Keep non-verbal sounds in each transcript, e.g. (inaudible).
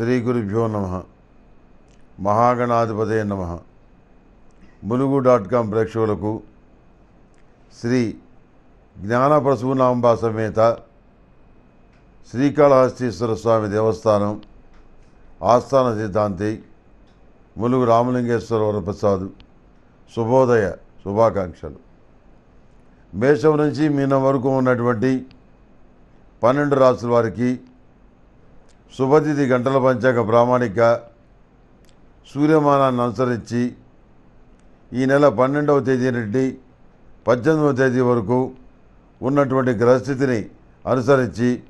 శ్రీ గురుభ్యో నమ. మహాగణాధిపతే నమ. ములుగు డాట్ కామ్ ప్రేక్షకులకు శ్రీ జ్ఞానప్రసూనాంబ సమేత శ్రీకాళహస్తీశ్వర స్వామి దేవస్థానం ఆస్థాన సిద్ధాంతి ములుగు రామలింగేశ్వర వరప్రసాద్ శుభోదయ శుభాకాంక్షలు. మేషం నుంచి మీనం వరకు ఉన్నటువంటి పన్నెండు రాసుల వారికి శుభతిథి గంటల పంచాక ప్రామాణిక సూర్యమానాన్ని అనుసరించి ఈ నెల పన్నెండవ తేదీ నుండి పద్దెనిమిదవ తేదీ వరకు ఉన్నటువంటి గ్రహస్థితిని అనుసరించి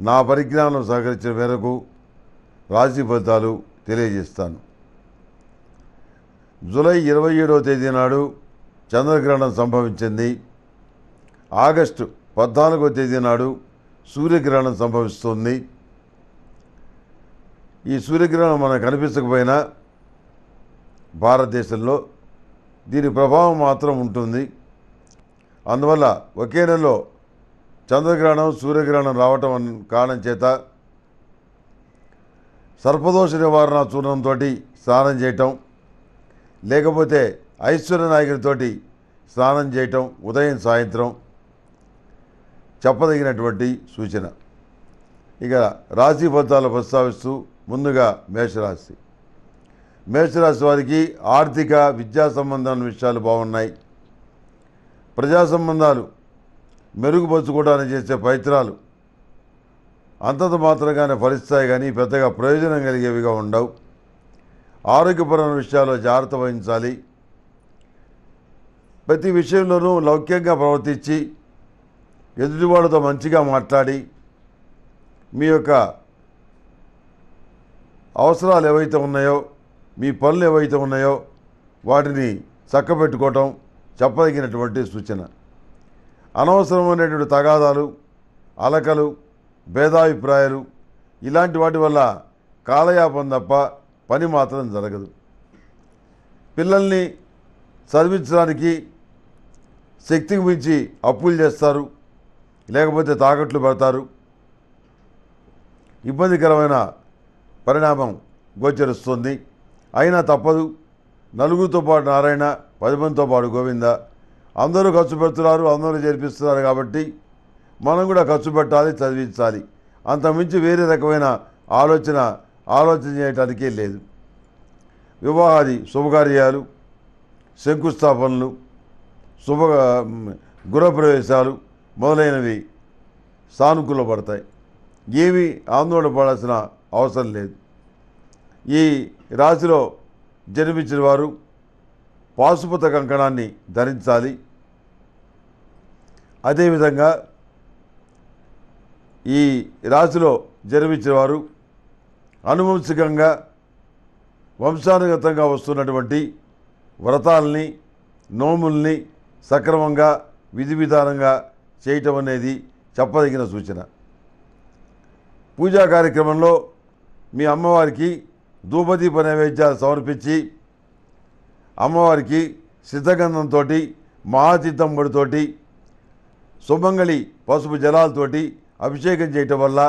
నా పరిజ్ఞానం సహకరించిన మేరకు రాశి ఫలితాలు తెలియజేస్తాను. జూలై ఇరవై ఏడవ తేదీ నాడు చంద్రగ్రహణం సంభవించింది. ఆగస్టు పద్నాలుగవ తేదీ నాడు సూర్యగ్రహణం సంభవిస్తుంది. ఈ సూర్యగ్రహణం మనకు కనిపించకపోయినా భారతదేశంలో దీని ప్రభావం మాత్రం ఉంటుంది. అందువల్ల ఒకే నెలలో చంద్రగ్రహణం సూర్యగ్రహణం రావటం కారణం చేత సర్పదోష నివారణ చూర్ణంతో స్నానం చేయటం లేకపోతే ఐశ్వర్య నాయకుడితోటి స్నానం చేయటం ఉదయం సాయంత్రం చెప్పదగినటువంటి సూచన. ఇక రాశి ఫలితాలు ప్రస్తావిస్తూ ముందుగా మేషరాశి. మేషరాశి వారికి ఆర్థిక విద్యా సంబంధాల విషయాలు బాగున్నాయి. ప్రజా సంబంధాలు మెరుగుపరుచుకోవడానికి చేసే ప్రయత్నాలు అంతంత మాత్రంగానే ఫలిస్తాయి కానీ పెద్దగా ప్రయోజనం కలిగేవిగా ఉండవు. ఆరోగ్యపరమైన విషయాల్లో జాగ్రత్త వహించాలి. ప్రతి విషయంలోనూ లౌక్యంగా ప్రవర్తించి ఎదుటివాడితో మంచిగా మాట్లాడి మీ యొక్క అవసరాలు ఏవైతే ఉన్నాయో మీ పనులు ఏవైతే ఉన్నాయో వాటిని చక్కబెట్టుకోవటం చెప్పదగినటువంటి సూచన. అనవసరమైనటువంటి తగాదాలు అలకలు భేదాభిప్రాయాలు ఇలాంటి వాటి వల్ల కాలయాపం తప్ప పని మాత్రం జరగదు. పిల్లల్ని చదివించడానికి శక్తికి మించి అప్పులు చేస్తారు లేకపోతే తాకట్లు పెడతారు. ఇబ్బందికరమైన పరిణామం గోచరిస్తుంది. అయినా తప్పదు. నలుగురితో పాటు నారాయణ పది మందితో పాటు గోవింద. అందరూ ఖర్చు పెడుతున్నారు అందరూ చేర్పిస్తున్నారు కాబట్టి మనం కూడా ఖర్చు పెట్టాలి చదివించాలి. అంతకుమించి వేరే రకమైన ఆలోచన ఆలోచన చేయటానికే లేదు. వివాహాది శుభకార్యాలు శంకుస్థాపనలు శుభ గృహప్రవేశాలు మొదలైనవి సానుకూల పడతాయి ఏమీ ఆందోళన పడాల్సిన అవసరం లేదు. ఈ రాశిలో జన్మించిన వారు పాశుపత కంకణాన్ని ధరించాలి. అదేవిధంగా ఈ రాశిలో జన్మించిన వారు అనువంశికంగా వంశానుగతంగా వస్తున్నటువంటి వ్రతాలని నోముల్ని సక్రమంగా విధి విధానంగా చేయటం అనేది చెప్పదగిన సూచన. పూజా కార్యక్రమంలో మీ అమ్మవారికి ధూపదీప నైవేద్యాలు సమర్పించి అమ్మవారికి సిద్ధగంధంతో మహాచిత్తంబడితోటి సుమంగళి పసుపు జలాలతోటి అభిషేకం చేయటం వల్ల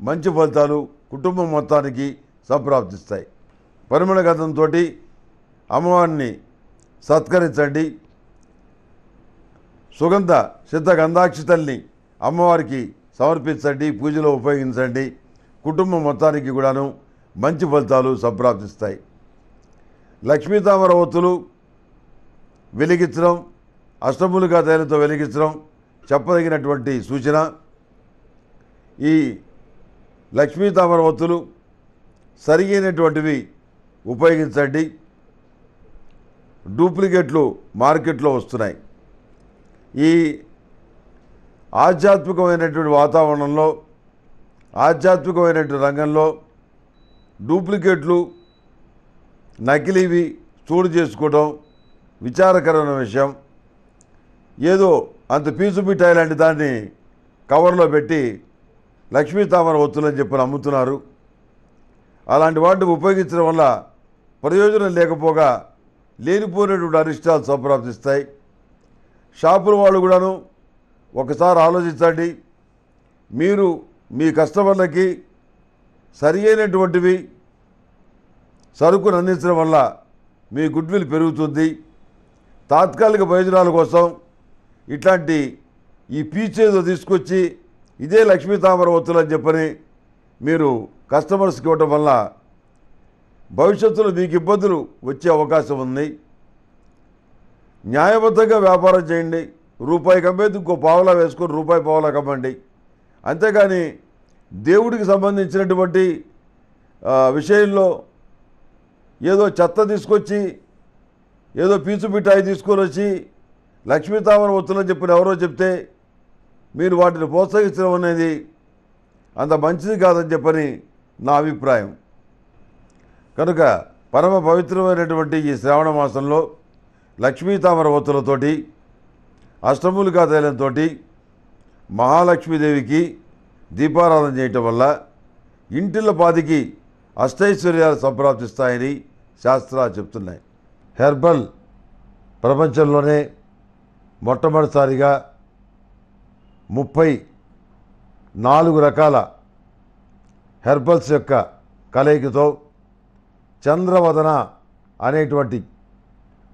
మంచి ఫలితాలు కుటుంబం మొత్తానికి సంప్రాప్తిస్తాయి. పరిమళ గంధంతో అమ్మవారిని సత్కరించండి. సుగంధ సిద్ధ గంధాక్షితల్ని అమ్మవారికి సమర్పించండి పూజలో ఉపయోగించండి. కుటుంబం మొత్తానికి కూడాను మంచి ఫలితాలు సంప్రాప్తిస్తాయి. లక్ష్మీతామర ఒత్తులు వెలిగించడం అష్టములుగా తైలతో వెలిగించడం చెప్పదగినటువంటి సూచన. ఈ లక్ష్మీతామర ఒత్తులు సరిగైనటువంటివి ఉపయోగించండి. డూప్లికేట్లు మార్కెట్లో వస్తున్నాయి. ఈ ఆధ్యాత్మికమైనటువంటి వాతావరణంలో ఆధ్యాత్మికమైనటువంటి రంగంలో డూప్లికేట్లు నకిలీవి చోటు చేసుకోవడం విచారకరమైన విషయం. ఏదో అంత పీచు మిఠాయి లాంటి దాన్ని కవర్లో పెట్టి లక్ష్మీ తామర ఒత్తులని చెప్పి అమ్ముతున్నారు అలాంటి వాటిని ఉపయోగించడం వల్ల ప్రయోజనం లేకపోగా లేనిపోయినటువంటి అరిష్టాలు సంప్రాప్తిస్తాయి. షాపుల వాళ్ళు కూడాను ఒకసారి ఆలోచించండి. మీరు మీ కస్టమర్లకి సరి అయినటువంటివి సరుకును అందించడం వల్ల మీ గుడ్విల్ పెరుగుతుంది. తాత్కాలిక ప్రయోజనాల కోసం ఇట్లాంటి ఈ పీచేదో తీసుకొచ్చి ఇదే లక్ష్మీ తామర ఒత్తులు అని చెప్పని మీరు కస్టమర్స్కి ఇవ్వటం వల్ల భవిష్యత్తులో మీకు ఇబ్బందులు వచ్చే అవకాశం ఉంది. న్యాయబద్ధంగా వ్యాపారం చేయండి. రూపాయి కమ్మేది ఇంకో పావలా వేసుకొని రూపాయి పావలా కమ్మండి. అంతేగాని దేవుడికి సంబంధించినటువంటి విషయంలో ఏదో చెత్త తీసుకొచ్చి ఏదో పీచు మిఠాయి తీసుకొని వచ్చి లక్ష్మీ తామర చెప్పిన ఎవరో చెప్తే మీరు వాటిని ప్రోత్సహించడం అనేది అంత మంచిది కాదని చెప్పని నా అభిప్రాయం. కనుక పరమ పవిత్రమైనటువంటి ఈ శ్రావణ మాసంలో లక్ష్మీ తామర అష్టములు అష్టమూలికా తైలంతో మహాలక్ష్మీదేవికి దీపారాధన చేయటం వల్ల ఇంటిల పాదికి అష్టైశ్వర్యాలు సంప్రాప్తిస్తాయని శాస్త్రాలు చెప్తున్నాయి. హెర్బల్ ప్రపంచంలోనే మొట్టమొదటిసారిగా ముప్పై నాలుగు రకాల హెర్బల్స్ యొక్క కలయికతో చంద్రవదన అనేటువంటి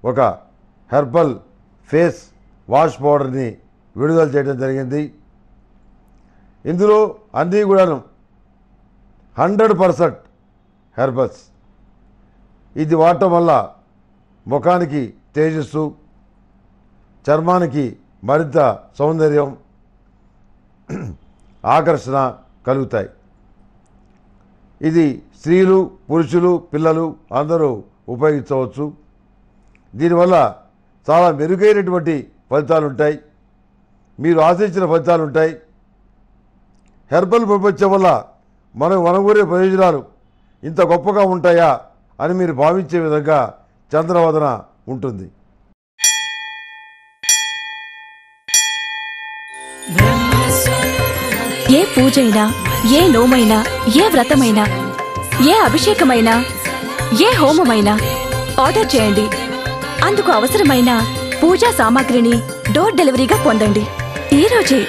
ఒక హెర్బల్ ఫేస్ వాష్ పౌడర్ని విడుదల చేయడం జరిగింది. ఇందులో అన్నీ కూడాను హండ్రెడ్ పర్సెంట్ హెర్బల్స్ ఇది వాడటం వల్ల ముఖానికి తేజస్సు చర్మానికి మరింత సౌందర్యం (clears throat) ఆకర్షణ కలుగుతాయి. ఇది స్త్రీలు పురుషులు పిల్లలు అందరూ ఉపయోగించవచ్చు. దీనివల్ల చాలా మెరుగైనటువంటి ఫలితాలు ఉంటాయి మీరు ఆశించిన ఫలితాలు ఉంటాయి హెర్బల్ ప్రపంచం వల్ల మనం వనగూరే ప్రయోజనాలు ఇంత గొప్పగా ఉంటాయా అని మీరు భావించే విధంగా చంద్రవదన ఉంటుంది. ఏ పూజైనా ఏ నోమైనా ఏ వ్రతమైనా ఏ అభిషేకమైనా ఏ హోమమైనా ఆర్డర్ చేయండి. అందుకు అవసరమైన పూజా సామాగ్రిని డోర్ డెలివరీగా పొందండి. ఈరోజే